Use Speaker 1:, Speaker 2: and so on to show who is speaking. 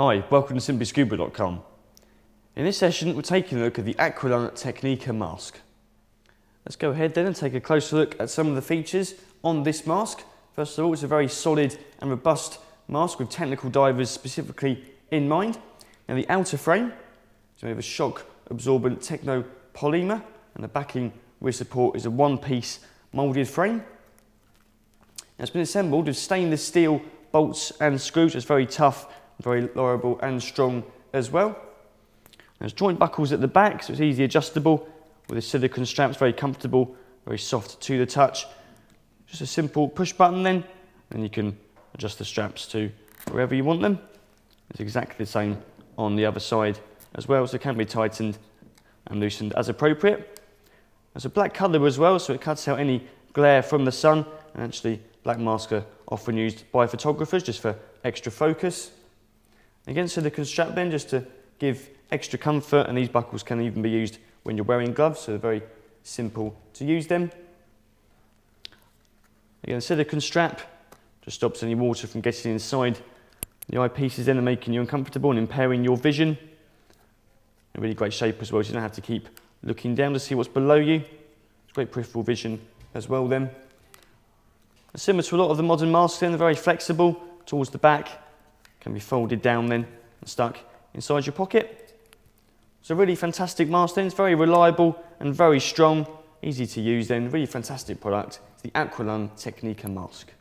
Speaker 1: Hi, welcome to simplyscuba.com. In this session, we're taking a look at the Aqualung Teknika mask. Let's go ahead then and take a closer look at some of the features on this mask. First of all, it's a very solid and robust mask with technical divers specifically in mind. Now the outer frame is made of a shock absorbent techno polymer and the backing with support is a one-piece moulded frame. Now it's been assembled with stainless steel bolts and screws. It's very tough very lowerable and strong as well. There's joint buckles at the back, so it's easy adjustable with the silicone straps, very comfortable, very soft to the touch. Just a simple push button then, and you can adjust the straps to wherever you want them. It's exactly the same on the other side as well, so it can be tightened and loosened as appropriate. There's a black colour as well, so it cuts out any glare from the sun, and actually black masks are often used by photographers just for extra focus. Again, so silicone strap then just to give extra comfort and these buckles can even be used when you're wearing gloves, so they're very simple to use them. Again, silicone strap just stops any water from getting inside the eyepieces then and making you uncomfortable and impairing your vision. A really great shape as well, so you don't have to keep looking down to see what's below you. It's great peripheral vision as well then. Similar to a lot of the modern masks then, they're very flexible towards the back can be folded down then and stuck inside your pocket. It's a really fantastic mask then, it's very reliable and very strong, easy to use then, really fantastic product. It's the Aqualung Teknika mask.